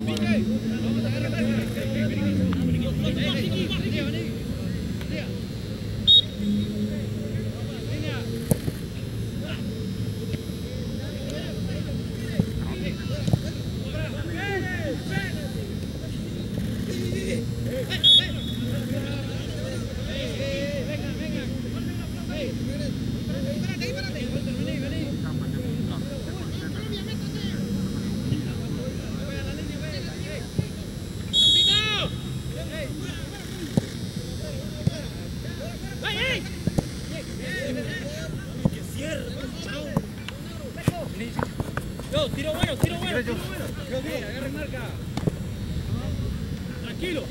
Venga, venga, venga. Hey, Yo, tiro bueno, tiro bueno, tiro bueno. Yo, agarra marca. Tranquilo.